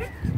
Okay.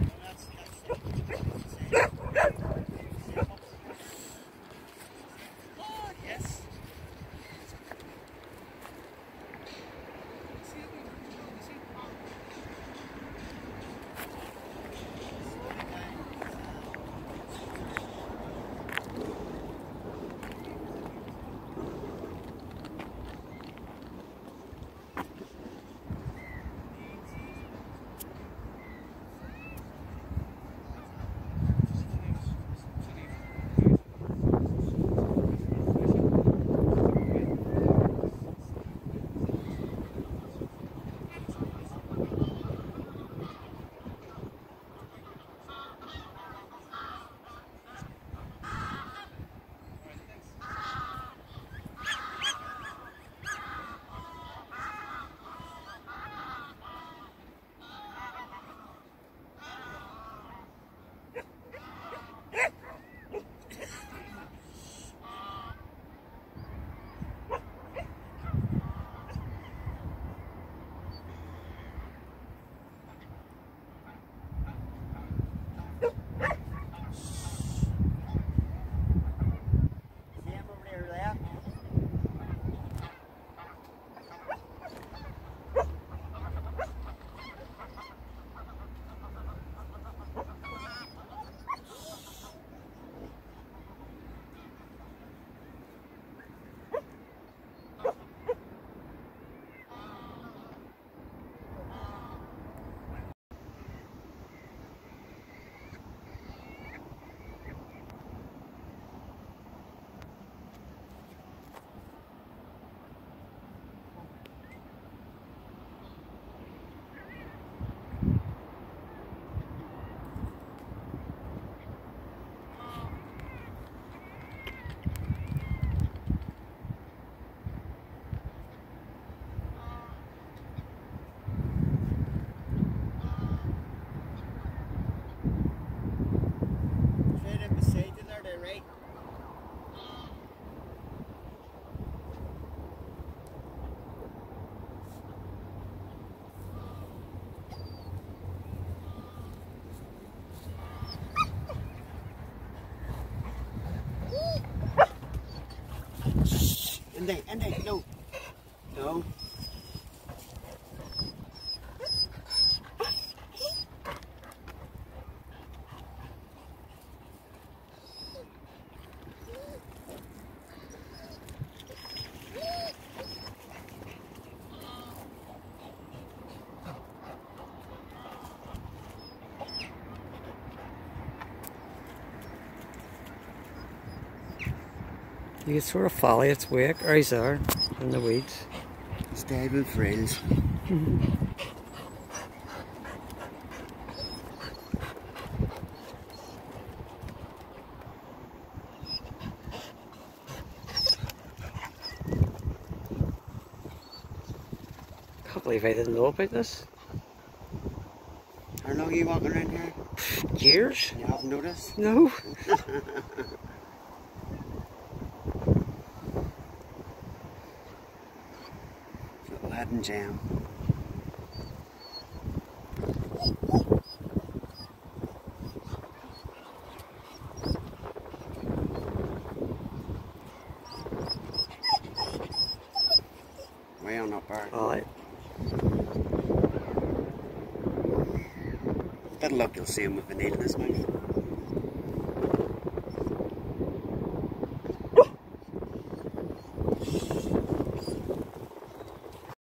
Andy, Andy, no. No. You can sort of follow its or he's there, in the weeds. Stable friends. Can't believe I didn't know about this. How long are you walking around here? Years? You haven't noticed? No. Little hidden gem. Way on up there. Alright. Better luck you'll see him with the needle in his mouth.